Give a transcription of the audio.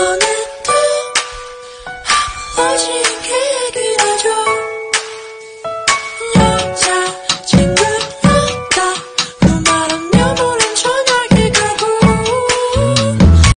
오늘도 아버지